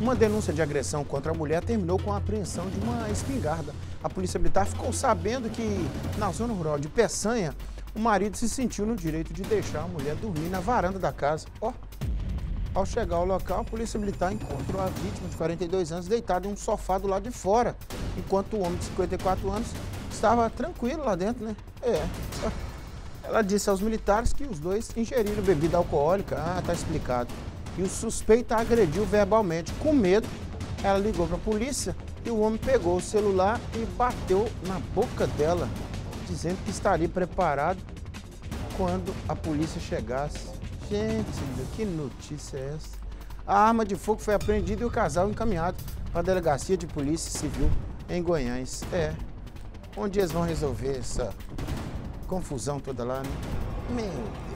Uma denúncia de agressão contra a mulher terminou com a apreensão de uma espingarda. A polícia militar ficou sabendo que, na zona rural de Peçanha, o marido se sentiu no direito de deixar a mulher dormir na varanda da casa. Ó, ao chegar ao local, a polícia militar encontrou a vítima de 42 anos deitada em um sofá do lado de fora, enquanto o homem de 54 anos estava tranquilo lá dentro, né? É. Ela disse aos militares que os dois ingeriram bebida alcoólica. Ah, tá explicado. E o suspeito a agrediu verbalmente. Com medo, ela ligou para a polícia e o homem pegou o celular e bateu na boca dela, dizendo que estaria preparado quando a polícia chegasse. Gente, que notícia é essa? A arma de fogo foi apreendida e o casal encaminhado para a delegacia de polícia civil em Goiás. É. Onde eles vão resolver essa confusão toda lá, né? Meu